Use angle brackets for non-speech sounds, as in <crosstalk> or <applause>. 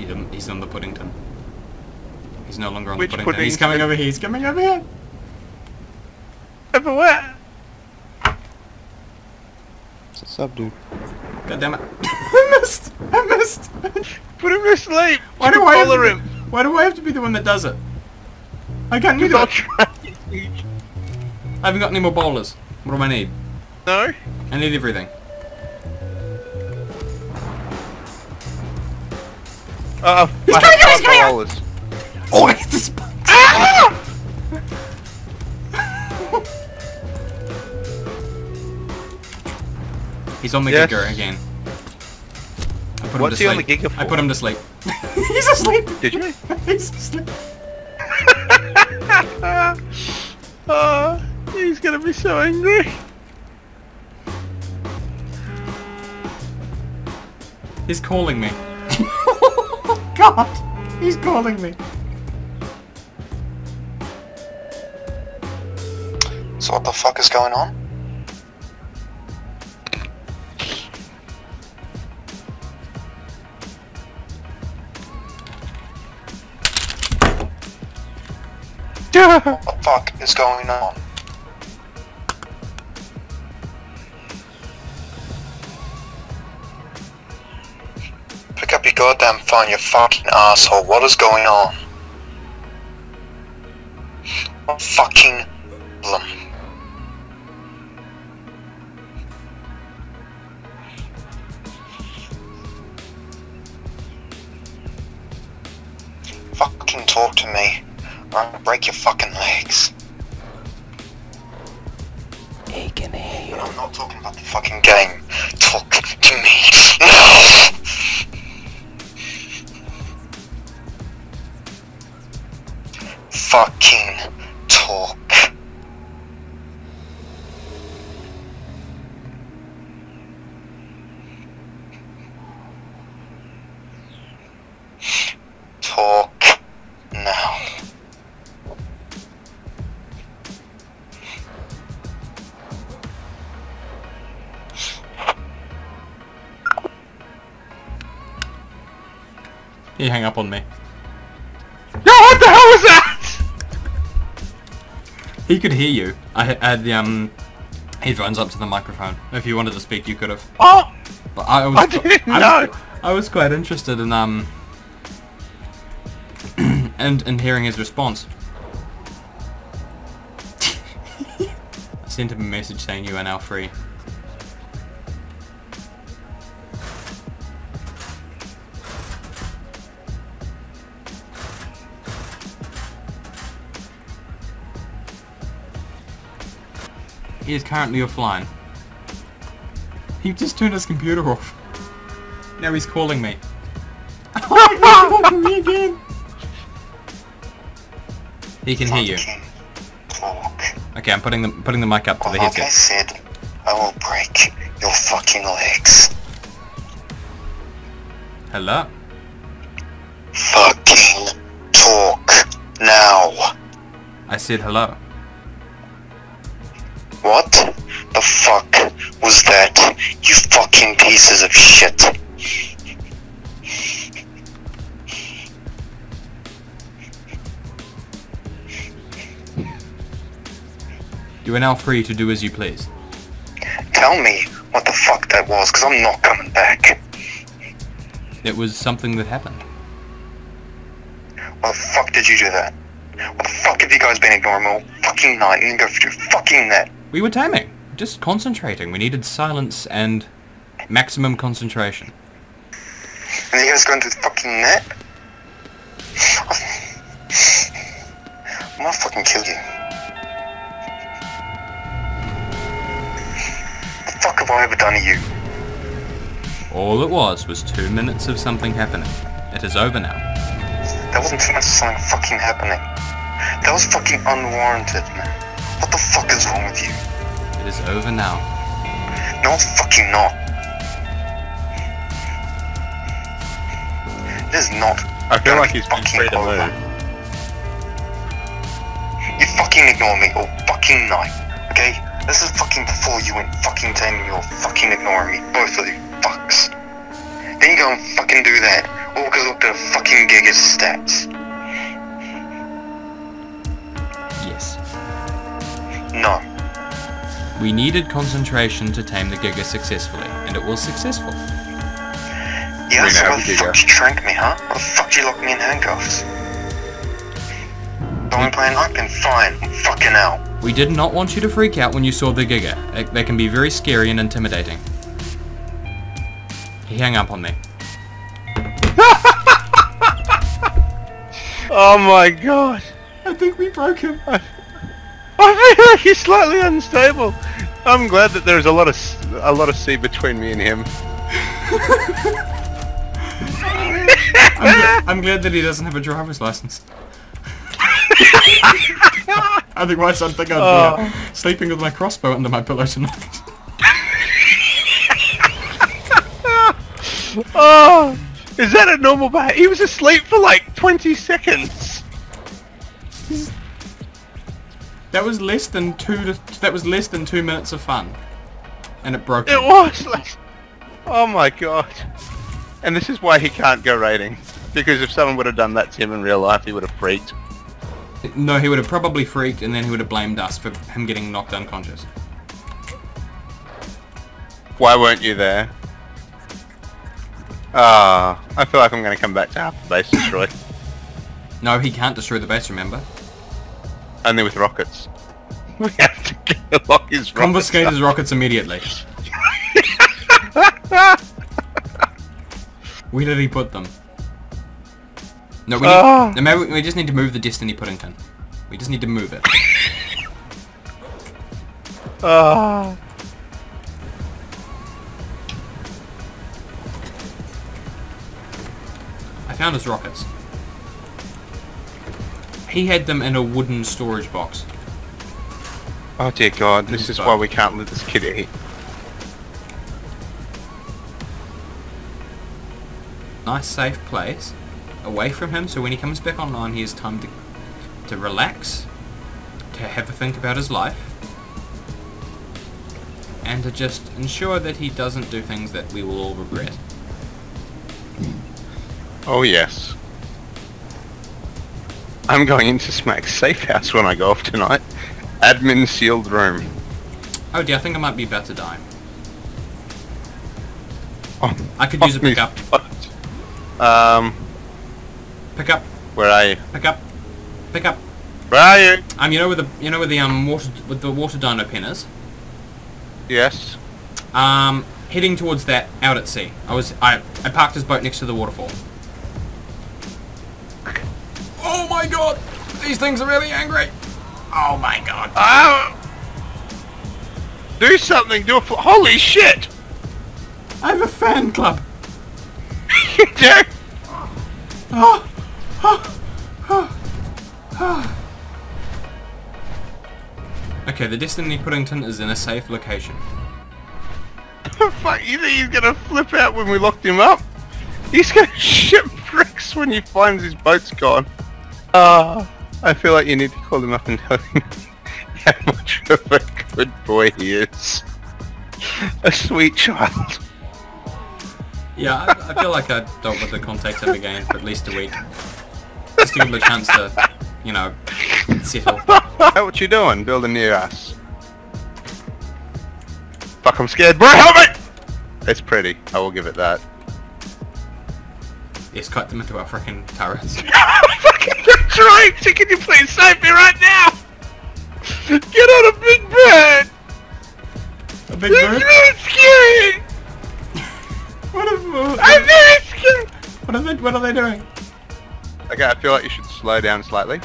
He's on, he's on the Puddington. He's no longer on Which the Puddington. He's coming over here. He's coming over here. Over where? What's up, dude? God damn it! <laughs> I missed. I missed. Put him to sleep. Why do I have to him? be, Why do I have to be the one that does it? I can't do You're not that. I haven't got any more bowlers. What do I need? No? I need everything. Uh, He's I coming have here, he's five coming Oh, I hit the spot. <laughs> He's on the Yes. Giga again. I put him What's to he on the sleep. Giga I put him to sleep. <laughs> He's asleep. Did you? <laughs> He's asleep. oh, he's gonna be so angry. He's calling me. God, he's calling me. So what the fuck is going on? What the fuck is going on? Up your goddamn phone, you fucking asshole. What is going on? What fucking problem? Fucking talk to me. or I'm gonna break your fucking legs. He can hear And I'm not talking about the fucking game. Talk to me now. Fucking talk. Talk now. He hang up on me. He could hear you. I had- had the um headphones up to the microphone. If you wanted to speak, you could have. Oh, But I was. I didn't I know. I was quite interested in um <clears throat> and in hearing his response. <laughs> I sent him a message saying you are now free. He is currently offline. He just turned his computer off. Now he's calling me. Me again. He can hear you. Talk. Okay, I'm putting the putting the mic up to Well, the like I headset. said, I will break your fucking legs. Hello. Fucking talk now. I said hello. What the fuck was that, you fucking pieces of shit? You are now free to do as you please. Tell me what the fuck that was, because I'm not coming back. It was something that happened. Why the fuck did you do that? What the fuck have you guys been ignoring me all fucking night and go through fucking that? We were timing. Just concentrating. We needed silence and maximum concentration. And you guys going the fucking net? I'm gonna fucking kill you. What the fuck have I ever done to you? All it was was two minutes of something happening. It is over now. That wasn't too much of something fucking happening. That was fucking unwarranted, man. What the fuck is wrong with you? It is over now. No, fucking not. It is not. I feel like be he's been fucking free to over. move. You fucking ignore me all fucking night, okay? This is fucking before you went fucking taming you're fucking ignoring me, both of you fucks. Then you go and fucking do that. All motherfuckers looked at fucking Giga's stats? No. We needed concentration to tame the Giga successfully, and it was successful. Yeah, We so know why the fuck you trank me, huh? Why the fuck you lock me in handcuffs? So I'm playing I've been fine. I'm fucking out. We did not want you to freak out when you saw the Giga. They- They can be very scary and intimidating. He hung up on me. <laughs> Oh my god. I think we broke him. <laughs> <laughs> I feel like he's slightly unstable. I'm glad that there's a lot of a lot of sea between me and him. <laughs> I'm, gl- I'm glad that he doesn't have a driver's license. <laughs> Otherwise, I'd think I'd be uh, sleeping with my crossbow under my pillow tonight. Oh, is that a normal behavior? He was asleep for like 20 seconds. That was less than two. To, that was less than two minutes of fun, and it broke. It him. was like, oh my god. And this is why he can't go raiding. Because if someone would have done that to him in real life, he would have freaked. No, he would have probably freaked, and then he would have blamed us for him getting knocked unconscious. Why weren't you there? Ah, I feel like I'm going to come back to half the base destroyed. No, he can't destroy the base. Remember? Only with rockets. <laughs> We have to get, lock his rockets Confiscate his rockets immediately. Where did he put them? No, we, need, Ah. no, we just need to move the Destiny Puddington. We just need to move it. <laughs> Ah. I found his rockets. He had them in a wooden storage box. Oh dear god, this is why we can't let this kid eat. Nice safe place. Away from him, so when he comes back online he has time to, to relax, to have a think about his life, and to just ensure that he doesn't do things that we will all regret. Oh yes. I'm going into Smack's safe house when I go off tonight. Admin sealed room. Oh dear, I think I might be about to die. Oh, I could use a pickup. Um, Pick up, where are you? pick up, pick up. Where are you? Um, you know where the you know where the um water with the water dino pen is. Yes. Um, heading towards that out at sea. I was I I parked his boat next to the waterfall. My god! These things are really angry. Oh my god! Ah! Do something. Do a fl- holy shit! I have a fan club. <laughs> you do. Oh, oh, oh. Okay, the Destiny Puddington is in a safe location. <laughs> Fuck, you think he's gonna flip out when we locked him up? He's gonna <laughs> shit bricks when he finds his boat's gone. Ah, I feel like you need to call him up and tell him <laughs> how much of a good boy he is. A sweet child. Yeah, I, I feel like I dealt with the contact him again for at least a week. Just to give him a chance to, you know, settle. <laughs> What you doing? Building near ass. Fuck, I'm scared. Bro, help me! It's pretty. I will give it that. Escort them into our freaking turrets. <laughs> Fucking that's right! So can you please save me right now? Get on a big bird! <laughs> A big It's bird? really scary! What are, I'm very scared! what are they? What are they doing? Okay, I feel like you should slow down slightly.